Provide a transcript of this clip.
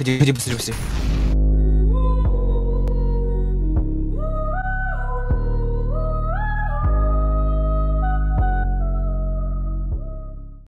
그지 그지 무슨 무슨